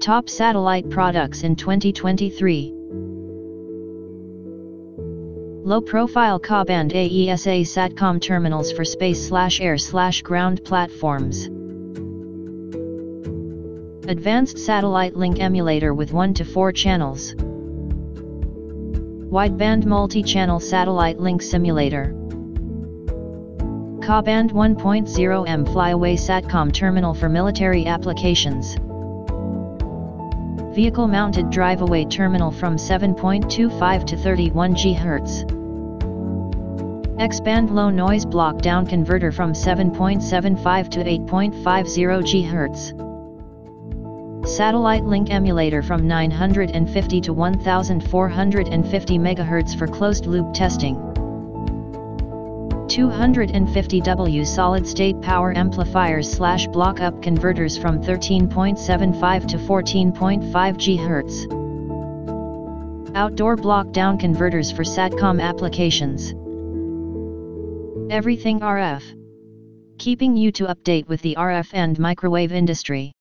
Top satellite products in 2023. Low-profile Ka-band AESA SATCOM terminals for space-air-ground platforms. Advanced satellite link emulator with 1 to 4 channels. Wideband multi-channel satellite link simulator. Ka-band 1.0M flyaway SATCOM terminal for military applications. Vehicle-mounted drive-away terminal from 7.25 to 31 GHz. X-band low noise block down converter from 7.75 to 8.50 GHz. Satellite link emulator from 950 to 1450 MHz for closed loop testing. 250W solid-state power amplifiers slash block-up converters from 13.75 to 14.5 GHz. Outdoor block-down converters for SATCOM applications. Everything RF. Keeping you to update with the RF and microwave industry.